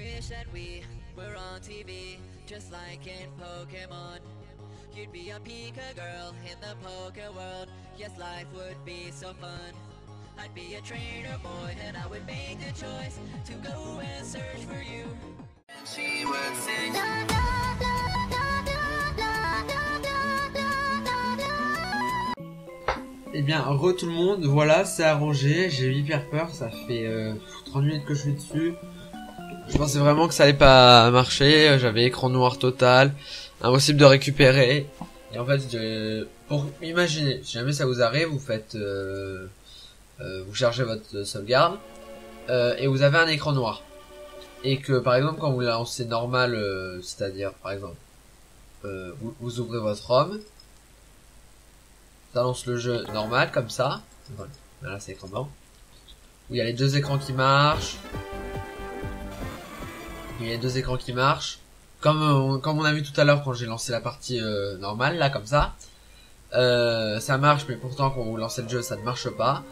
wish that we were on TV, just like in Pokemon. You'd be a Pika girl in the Poke world. Yes, life would be so fun. I'd be a trainer boy, and I would make the choice to go and search for you. And she would sing. Eh bien, re tout le monde, voilà, c'est arrangé, j'ai eu hyper peur, ça fait euh, 30 minutes que je suis dessus. Je pensais vraiment que ça allait pas marcher, j'avais écran noir total, impossible de récupérer. Et en fait, je- pour imaginer, si jamais ça vous arrive, vous faites, euh, euh, vous chargez votre sauvegarde, euh, et vous avez un écran noir. Et que par exemple, quand vous lancez normal, euh, c'est-à-dire par exemple, euh, vous, vous ouvrez votre ROM, ça lance le jeu normal comme ça. Voilà, c'est écran blanc. Où il y a les deux écrans qui marchent. Il y a deux écrans qui marchent. Comme on, comme on a vu tout à l'heure quand j'ai lancé la partie euh, normale, là comme ça. Euh, ça marche, mais pourtant quand vous lancez le jeu, ça ne marche pas.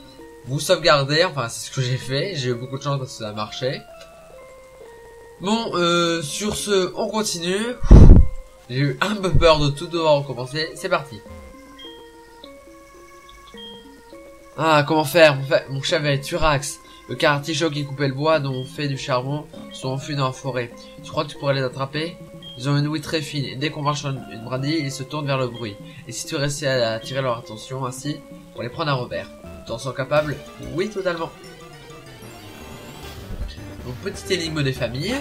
Vous sauvegardez, enfin c'est ce que j'ai fait. J'ai eu beaucoup de chance parce que ça a marché. Bon, euh, sur ce, on continue. J'ai eu un peu peur de tout devoir recommencer. C'est parti. Ah, comment faire? Mon, fa- mon chef est Turax. Le artichaut qui coupait le bois dont on fait du charbon sont enfuis dans la forêt. Tu crois que tu pourrais les attraper? Ils ont une ouïe très fine et dès qu'on marche sur une, brindille, ils se tournent vers le bruit. Et si tu réussis à attirer leur attention ainsi, pour les prendre à revers. Tu en sens capable? Oui, totalement. Donc, petite énigme des familles.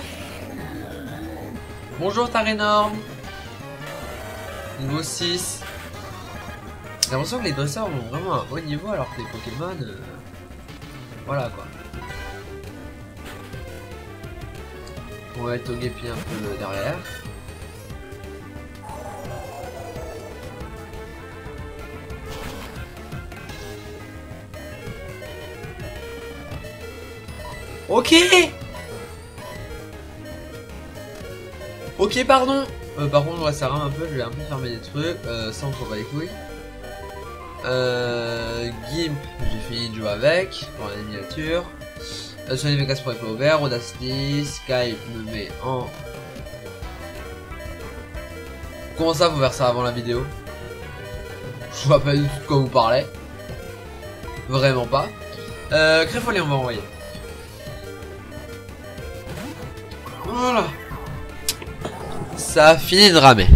Bonjour Tarénorme. Niveau 6. J'ai l'impression que les dresseurs ont vraiment un haut niveau alors que les Pokémon... euh, Voilà quoi. On va être au Togepi un peu derrière. Ok Ok pardon euh, Par contre ça rame un peu, je vais un peu fermer des trucs, euh, sans qu'on va les couilles. Euh, Gimp, j'ai fini de jouer avec, pour la miniature. Sony Vegas pour les ouvert, Audacity, Skype me met en... Comment ça, vous faire ça avant la vidéo? Je vois pas du tout de quoi vous parlez. Vraiment pas. Euh, Créfolie, on va envoyer. Voilà. Ça a fini de ramer.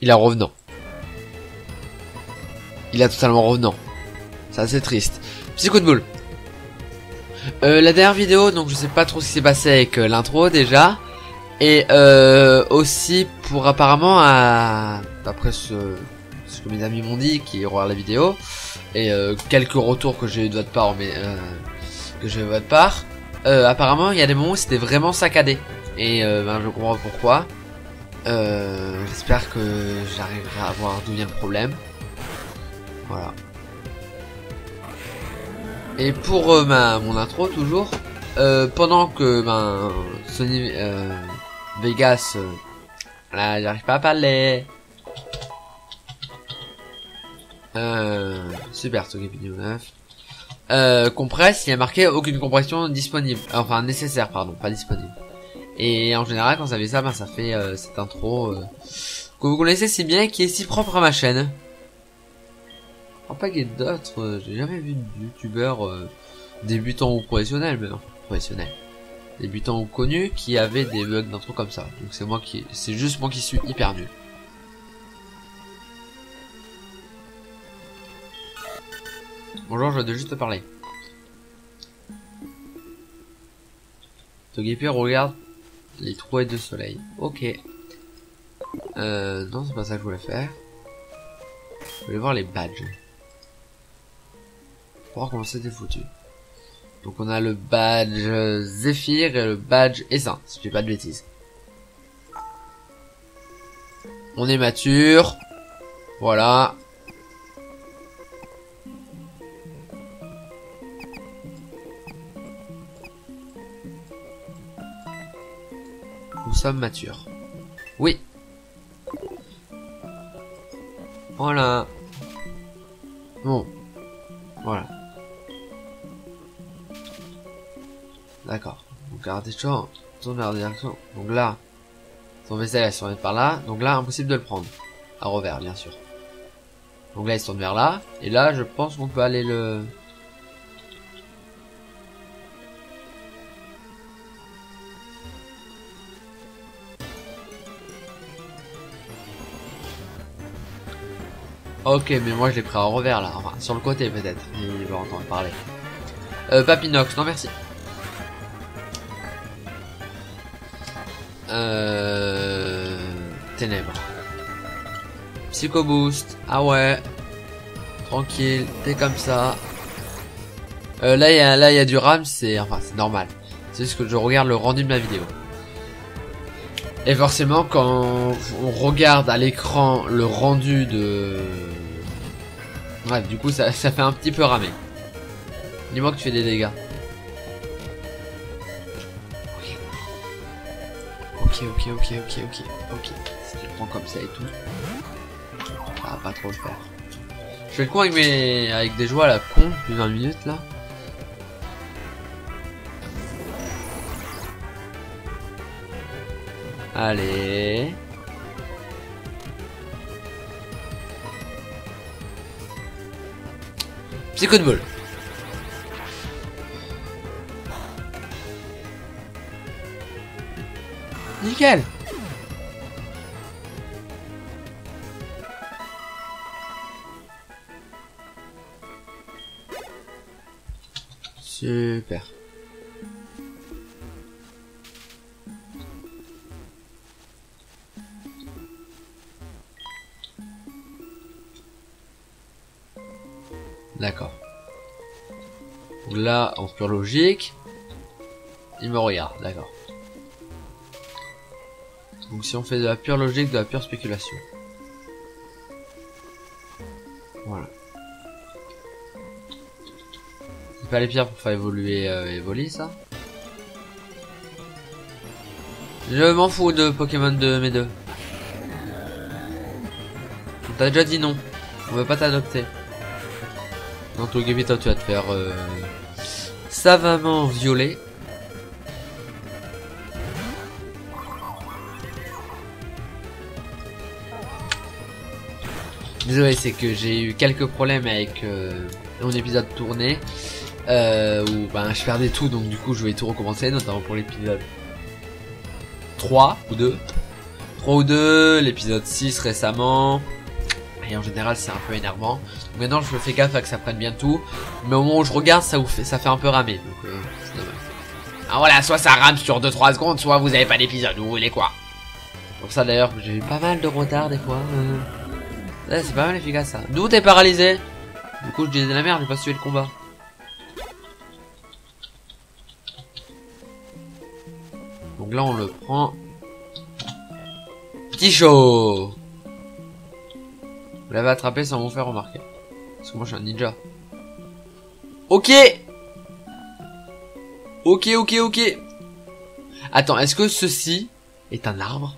Il a revenant. Il a totalement revenant. C'est assez triste. Petit coup de boule. Euh, la dernière vidéo, donc je sais pas trop ce qui s'est passé avec euh, l'intro déjà. Et euh, aussi pour apparemment, à, d'après ce, que mes amis m'ont dit, qui regardent la vidéo, et euh, quelques retours que j'ai eu de votre part, mais que j'ai eu de votre part, apparemment il y a des moments où c'était vraiment saccadé. Et ben, je comprends pourquoi. J'espère que j'arriverai à voir d'où vient le problème. Voilà. Et pour euh, ma mon intro toujours, euh, pendant que ben Sony euh, Vegas, là j'arrive pas à parler. Super Togepi 9. Euh, compresse, il y a marqué aucune compression disponible, enfin nécessaire pardon, pas disponible. Et en général, quand ça fait ça, ben, ça fait cette intro que vous connaissez si bien, qui est si propre à ma chaîne. Pas d'autres. euh, J'ai jamais vu de youtubeur euh, débutant ou professionnel, mais non, professionnel, débutant ou connu, qui avait des bugs d'intro comme ça. Donc c'est moi qui, c'est juste moi qui suis hyper nul. Bonjour, je dois juste te parler. Togepi regarde les trois de soleil. Ok. Euh, non, c'est pas ça que je voulais faire. Je voulais voir les badges. Pour voir comment c'était foutu. Donc on a le badge Zephyr et le badge Essain, si je dis pas de bêtises. On est mature. Voilà. Nous sommes matures. Oui. Voilà. Bon. Voilà. D'accord. Donc Ardécho tourne vers la direction. Donc là, son vaisselle elle se tourne par là. Donc là, impossible de le prendre. À revers, bien sûr. Donc là, il se tourne vers là. Et là, je pense qu'on peut aller le... Ok, mais moi je l'ai pris à revers là. Enfin, sur le côté peut-être. Il va entendre parler. Euh, Papinox, non merci. Euh... Ténèbres. Psycho Boost. Ah ouais. Tranquille, t'es comme ça. Euh, là, il y a, du RAM, c'est, enfin, c'est normal. C'est juste que je regarde le rendu de ma vidéo. Et forcément, quand on regarde à l'écran le rendu de... Bref, du coup, ça, ça fait un petit peu ramer. Dis-moi que tu fais des dégâts. Ok, ok, ok, ok, ok, ok. Si tu le prends comme ça et tout, ça va pas trop le faire. Je fais le con avec mes, avec des joueurs à la con depuis 20 minutes là. Allez. Psycho de bol. Nickel Super. D'accord. Là, en pure logique, il me regarde, d'accord. Donc si on fait de la pure logique, de la pure spéculation. Voilà. C'est pas les pierres pour faire évoluer euh, ça? Je m'en fous de Pokémon de mes deux. On t'a déjà dit non. On veut pas t'adopter. Dans ton toi tu vas te faire euh, savamment violer. Désolé, c'est que j'ai eu quelques problèmes avec euh, mon épisode tourné. Euh, où ben, je perdais tout, donc du coup je vais tout recommencer, notamment pour l'épisode 3 ou 2. 3 ou 2, l'épisode 6 récemment. Et en général c'est un peu énervant. Maintenant je fais gaffe à que ça prenne bien tout. Mais au moment où je regarde ça, fait, un peu ramer. Donc euh. Ah voilà, soit ça rame sur 2-3 secondes, soit vous avez pas d'épisode, vous voulez quoi Pour ça d'ailleurs j'ai eu pas mal de retard des fois. euh. Ouais, c'est pas mal efficace ça. D'où t'es paralysé Du coup je disais de la merde, j'ai pas suivi le combat. Donc là on le prend. Petit chaud Vous l'avez attrapé sans vous faire remarquer. Parce que moi je suis un ninja. Ok Ok, ok, ok. Attends, est-ce que ceci est un arbre?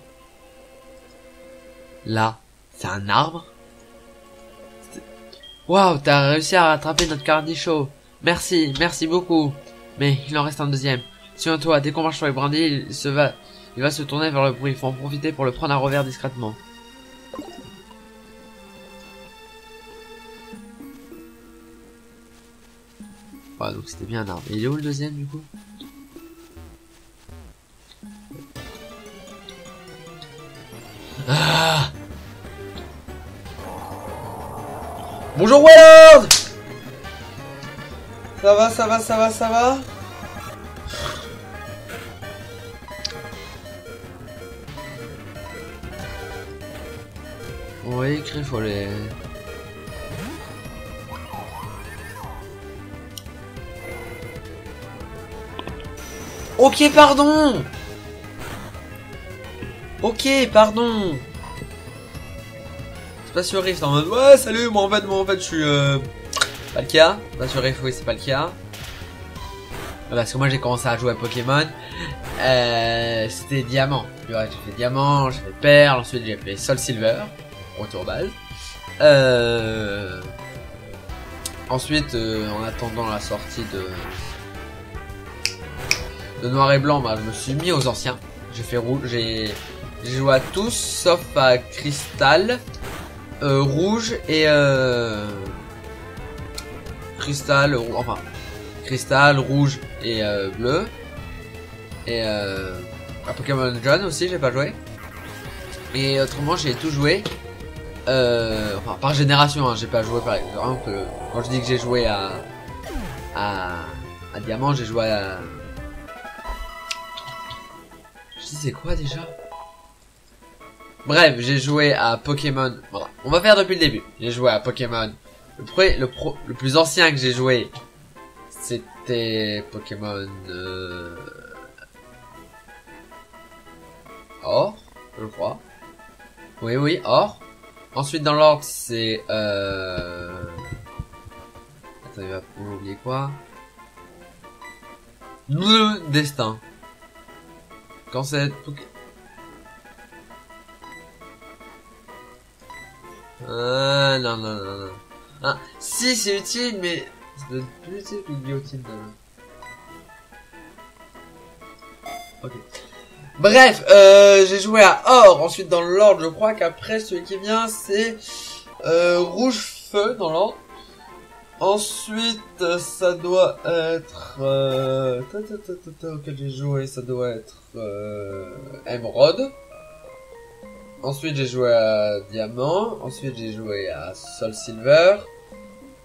Là, c'est un arbre? Waouh, t'as réussi à rattraper notre cardichaud. Merci, merci beaucoup. Mais il en reste un deuxième. Souviens-toi, dès qu'on marche sur les brindilles, il va, se tourner vers le bruit. Il faut en profiter pour le prendre à revers discrètement. Ouais, donc c'était bien un arbre. Il est où le deuxième du coup? Ah Bonjour Wallard. Ça va, ça va, ça va, ça va Oui, les... Ok, pardon. Ok, pardon pas sur Rift en mode ouais salut moi en fait moi en fait je suis euh... pas le cas pas sur Rift oui c'est pas le cas parce que moi j'ai commencé à jouer à Pokémon. Euh, c'était diamant. J'ai fait diamant j'ai fait perle ensuite j'ai fait Sol Silver retour base. Euh... ensuite euh, en attendant la sortie de de noir et blanc, bah, je me suis mis aux anciens. J'ai fait rouge, j'ai joué à tous sauf à cristal, euh, rouge et euh, cristal, enfin cristal, rouge et euh, bleu. Et euh, à Pokémon Jaune aussi, j'ai pas joué. Et autrement, j'ai tout joué. Euh, enfin, par génération, hein, j'ai pas joué par exemple. Quand je dis que j'ai joué à, à, à Diamant, j'ai joué à. Je dis c'est quoi déjà? Bref, j'ai joué à Pokémon. Voilà. On va faire depuis le début. J'ai joué à Pokémon. Le, pre- le, pro- le plus ancien que j'ai joué, c'était Pokémon. Euh... Or, je crois. Oui, oui, Or. Ensuite, dans l'ordre, c'est... Euh... Attends, il va oublier quoi? Le destin. Quand c'est... Ah, non, non, non, non. Ah, si, c'est utile, mais... Ça être plus utile qu'une guillotine. Ok. Bref, euh, j'ai joué à Or. Ensuite, dans l'ordre, je crois qu'après, celui qui vient, c'est euh, Rouge Feu dans l'ordre. Ensuite, ça doit être... Euh, auquel j'ai joué, ça doit être euh, Emerald. Ensuite, j'ai joué à Diamant. Ensuite, j'ai joué à Soul Silver.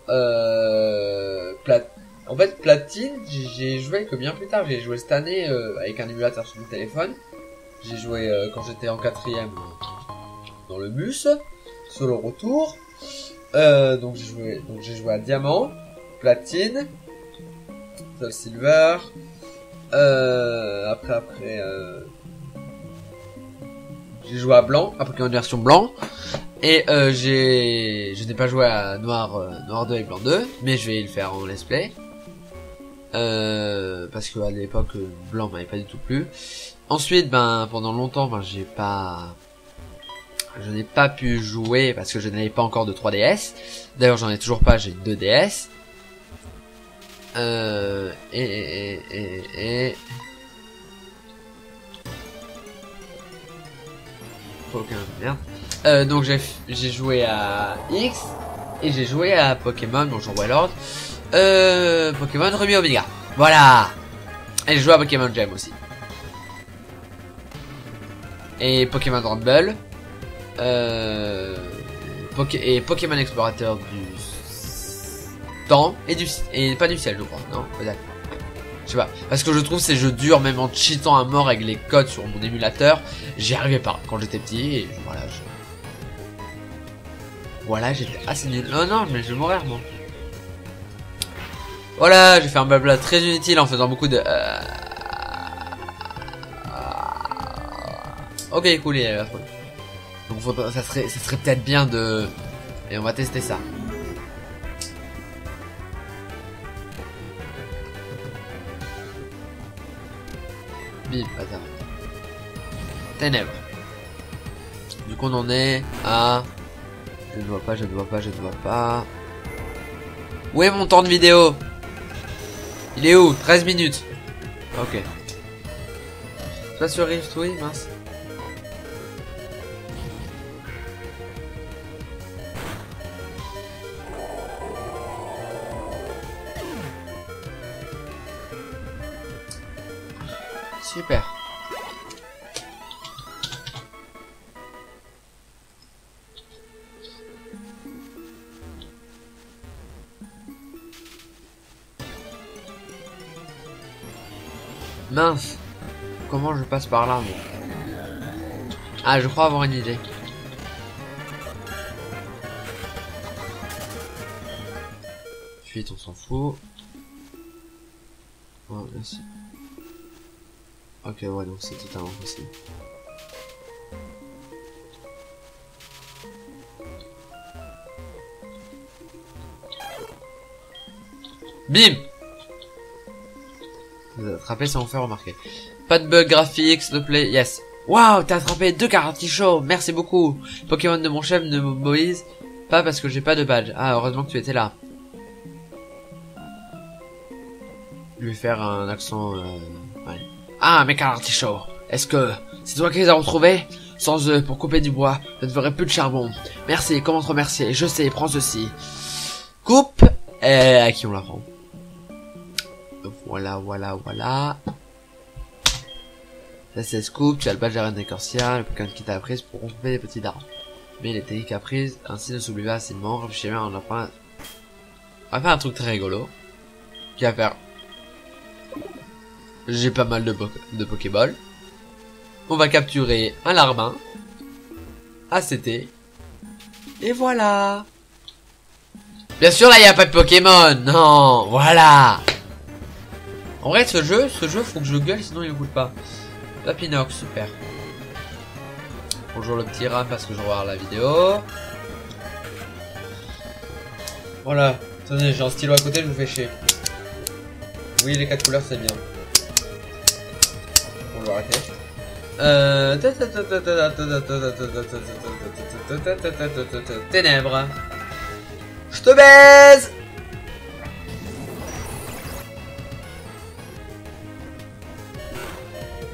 Euh, Plat... En fait, Platine, j'ai- joué que bien plus tard. J'ai joué cette année euh, avec un émulateur sur mon téléphone. J'ai joué euh, quand j'étais en quatrième euh, dans le bus, sur le retour. Euh, donc j'ai joué, donc j'ai joué à Diamant, Platine, Soul Silver. Euh, après, après, j'ai joué à Blanc, à Pokémon version Blanc. Et euh, j'ai, je n'ai pas joué à Noir, euh, Noir 2 et Blanc 2, mais je vais le faire en let's play. Euh, parce que à l'époque euh, Blanc m'avait pas du tout plu. Ensuite, ben pendant longtemps, ben j'ai pas, je n'ai pas pu jouer parce que je n'avais pas encore de 3DS. D'ailleurs, j'en ai toujours pas, j'ai 2 DS. Euh, et, et, et, et, Aucun merde. Euh, donc j'ai joué à X et j'ai joué à Pokémon, bon j'envoie l'ordre. Euh, Pokémon Ruby Omega. Voilà. Et j'ai joué à Pokémon Gem aussi. Et Pokémon Rumble. Euh, et Pokémon Explorateur du temps et du et pas du ciel je crois. Non. Je sais pas. Parce que je trouve ces jeux durs, même en cheatant à mort avec les codes sur mon émulateur, j'y arrivais pas quand j'étais petit et voilà. Je... Voilà, j'étais assez nul. Non, non, mais je vais mourir, moi. Voilà, j'ai fait un blabla très inutile en faisant beaucoup de... euh, Ok, cool, il. Donc ça serait, ça serait peut-être bien de... Et on va tester ça. Bim, bâtard. Ténèbres. Du coup, on en est à... Je ne vois pas, je ne vois pas, je ne vois pas. Où est mon temps de vidéo? Il est où? 13 minutes. Ok. Pas sur Rift, oui, mince. Super. Mince. Comment je passe par là, Ah, je crois avoir une idée. Fuite, on s'en fout. Ok, ouais, donc c'est totalement possible. Bim Vous attrapez sans vous faire remarquer. Pas de bug graphique, s'il te plaît. Yes. Waouh, t'as attrapé deux Chaud Merci beaucoup. Pokémon de mon chef ne m'obéissent pas parce que j'ai pas de badge. Ah, heureusement que tu étais là. Lui faire un accent. Euh... Ah, mec à l'artichaut. Est-ce que c'est toi qui les as retrouvés Sans eux, pour couper du bois, je ne ferai plus de charbon. Merci, comment te remercier Je sais, prends ceci. Coupe Et à qui on la rend Voilà, voilà, voilà. Ça c'est scoop, tu as le badge d'arène d'écorcia, le Pokémon qui t'a appris pour couper des petits dards. Mais les techniques apprises, ainsi ne s'oublie pas facilement, réfléchis bien, on a pas... On va faire un truc très rigolo. Qui va faire... J'ai pas mal de, de Pokéball on va capturer un larbin, ACT, et voilà. Bien sûr, là, il n'y a pas de Pokémon. Non, voilà. En vrai, ce jeu, ce jeu, faut que je gueule, sinon il ne goûte pas. Papinox, super. Bonjour le petit rat parce que je regarde la vidéo. Voilà. Attendez, j'ai un stylo à côté, je vous fais chier. Oui, les quatre couleurs, c'est bien. Arrêter. Ténèbres. Je te baise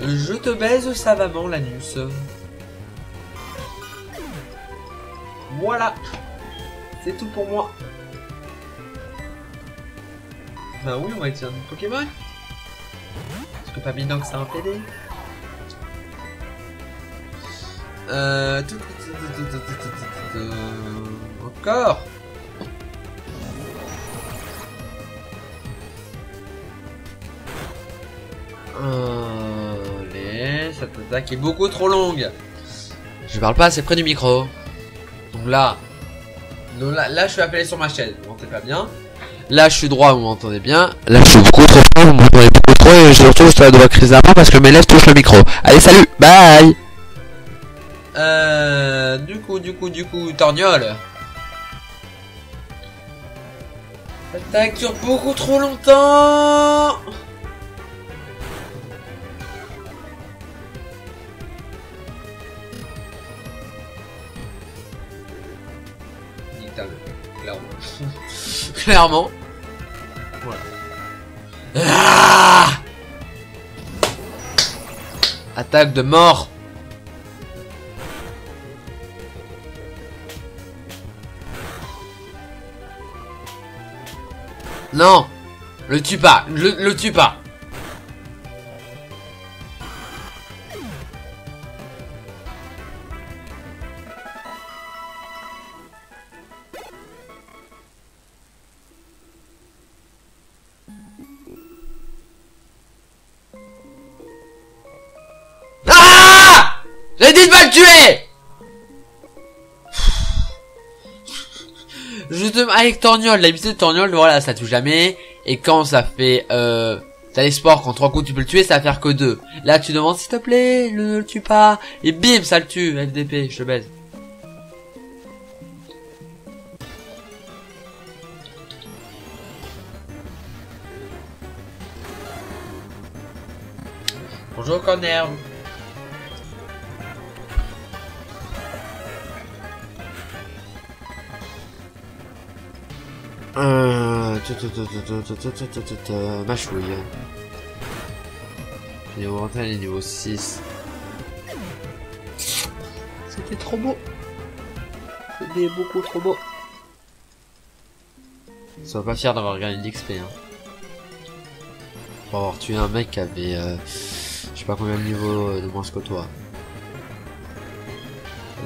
Je te baise savamment l'anus. Voilà. C'est tout pour moi. Bah oui, on va utiliser un Pokémon. Parce que Pabinox c'est un PD. Euh... Encore Allez, cette attaque est beaucoup trop longue. Je parle pas assez près du micro. Donc là, là, je suis appelé sur ma chaîne, vous m'entendez pas bien? Là je suis droit, vous m'entendez bien. Là je suis beaucoup trop fort, vous m'entendez beaucoup trop et je retrouve sur la doigt crise parce que mes lèvres touchent le micro. Allez salut, bye du coup, du coup, Torgnole. L'attaque dure beaucoup trop longtemps clairement. clairement. Voilà. Ah Attaque de mort Non Le tue pas Le, le tue pas avec Torgnol, l'habitude de Torgnol, voilà, ça touche jamais. Et quand ça fait, euh, t'as l'espoir qu'en trois coups tu peux le tuer, ça va faire que deux. Là, tu demandes, s'il te plaît, ne le tue pas. Et bim, ça le tue, FDP, je te baise. Bonjour Corner. Euh... Ma chouille. Niveau 21 et niveau 6. C'était trop beau. C'était beaucoup trop beau. Sois pas fier d'avoir gagné l'XP. Hein. Pour avoir tué un mec qui avait... Euh, je sais pas combien de niveaux de moins que toi.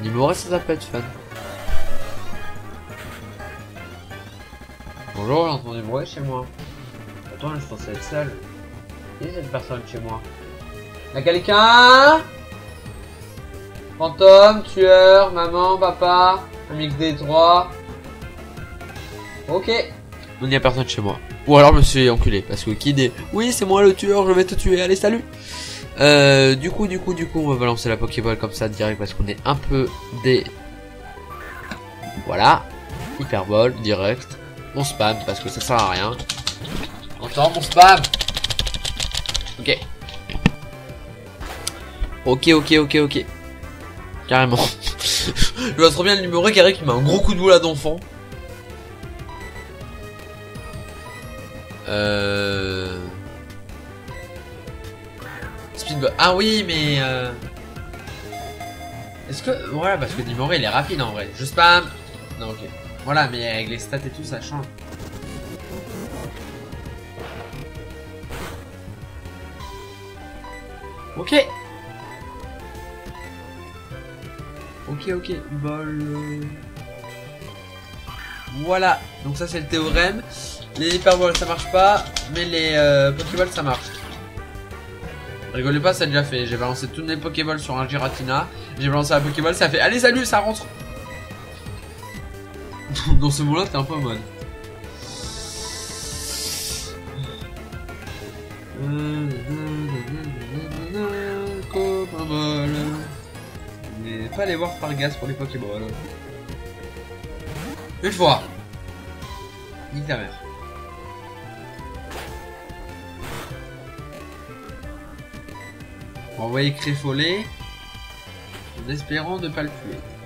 Niveau reste ça peut être fun. Bonjour, j'entends du bruit chez moi. Attends, je pensais être seul. Qui est cette personne chez moi? Y'a quelqu'un Fantôme, tueur, maman, papa, un mix des trois. Ok. Il n'y a personne chez moi. Ou alors je me suis enculé, parce que qui dit Oui, c'est moi le tueur, je vais te tuer, allez, salut euh, du coup, du coup, du coup, on va balancer la Pokéball comme ça direct parce qu'on est un peu des... Voilà. Hyperball, direct. On spam parce que ça sert à rien. Entends mon spam Ok. Ok, ok, ok, ok. Carrément. Je vois trop bien le numéro carré qui met un gros coup de boule d'enfant. Euh... Speedball. Ah oui, mais... Euh... Est-ce que... Voilà, parce que Dimoré, il est rapide en vrai. Je spam. Non, ok. Voilà, mais avec les stats et tout, ça change. Ok. Ok, ok. Voilà. Donc ça, c'est le théorème. Les hyperballs, ça marche pas. Mais les euh, ça marche. Rigolez pas, ça déjà fait. J'ai balancé tous mes Pokéballs sur un Giratina. J'ai balancé un Pokéball, ça fait Allez, salut, ça rentre. Dans ce moment-là, t'es un peu en mode. Mais pas aller voir par pour les Pokéballs. Une fois. Nique ta mère. Envoyer Créfollet en espérant ne pas le tuer.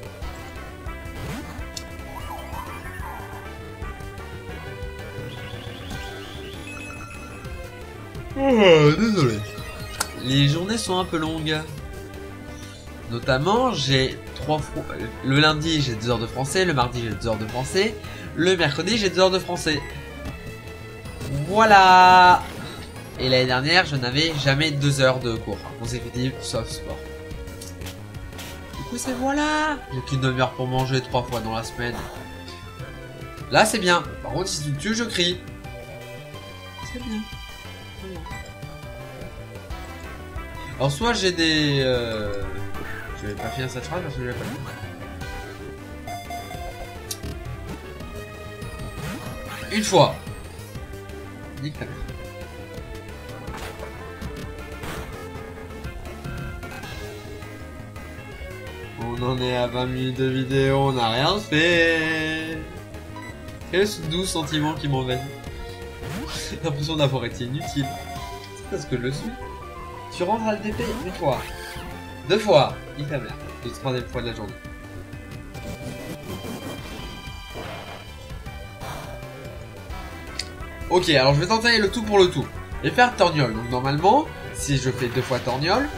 Oh, désolé. Les journées sont un peu longues. Notamment, j'ai trois fois. Le lundi, j'ai deux heures de français. Le mardi, j'ai deux heures de français. Le mercredi, j'ai deux heures de français. Voilà. Et l'année dernière, je n'avais jamais deux heures de cours consécutifs, sauf sport. Du coup, c'est voilà. J'ai qu'une demi-heure pour manger trois fois dans la semaine. Là, c'est bien. Par contre, si tu tues, je crie. C'est bien. Alors, soit j'ai des... Euh... Je vais pas finir cette phrase parce que je l'ai pas dit. Une fois. On en est à 20 minutes de vidéo, on n'a rien fait. Quel doux sentiment qui m'envahit. L'impression d'avoir été inutile. C'est parce que je le suis. Tu rentres à LDP une fois. Deux fois. Nique ta mère. Le troisième fois de la journée. Ok, alors je vais tenter le tout pour le tout. Et faire torgnole. Donc normalement, si je fais deux fois torgnole,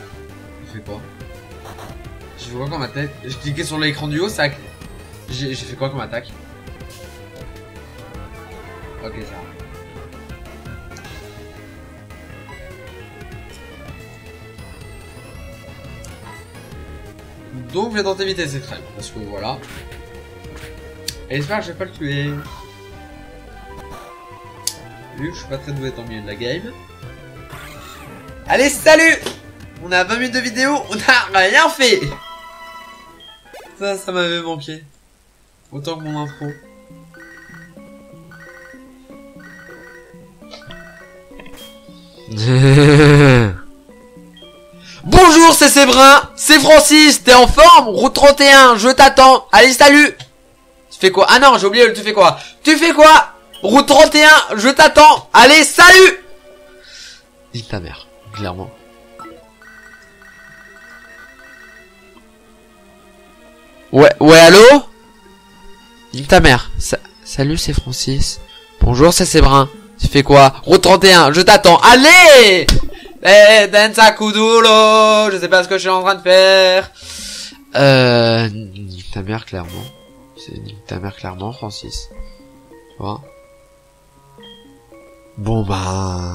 je fais quoi? Je fais quoi comme attaque? J'ai cliqué sur l'écran du haut, ça... J'ai fait quoi comme attaque? Ok, ça Donc je vais tenter vitesse extrême, parce que voilà. Et j'espère que je vais pas le tuer. Vu que je suis pas très doué le milieu de la game. Allez, salut On a 20 minutes de vidéo, on a rien fait Ça, ça m'avait manqué. Autant que mon intro. Bonjour, c'est Séverin, c'est Francis, t'es en forme? Route 31, je t'attends. Allez, salut Tu fais quoi? Ah non, j'ai oublié, tu fais quoi? Tu fais quoi? Route 31, je t'attends. Allez, salut Dis ta mère, clairement. Ouais, ouais, allô? Dis ta mère. salut, c'est Francis. Bonjour, c'est Séverin. Tu fais quoi? Route 31, je t'attends. Allez Eh, Densa Kudulo Je sais pas ce que je suis en train de faire. Euh... Nique ta mère, clairement. C'est nique ta mère, clairement, Francis. Tu vois? Bon bah...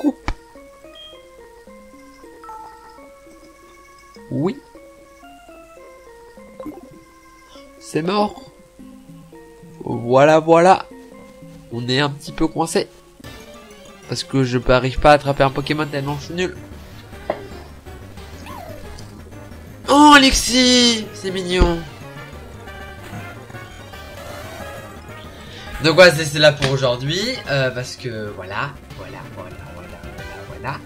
Coupe. Oui. C'est mort. Voilà, voilà. On est un petit peu coincé. Parce que je n'arrive pas à attraper un Pokémon tellement je suis nul. Oh, Alexis C'est mignon. Donc voilà, c'est là pour aujourd'hui, euh, parce que voilà, voilà, voilà, voilà, voilà, voilà.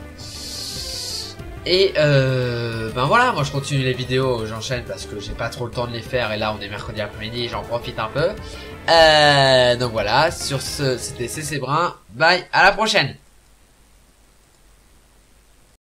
Et euh, ben voilà, moi je continue les vidéos, j'enchaîne parce que j'ai pas trop le temps de les faire et là on est mercredi après-midi, j'en profite un peu. Euh, donc voilà, sur ce, c'était CC Brun, bye, à la prochaine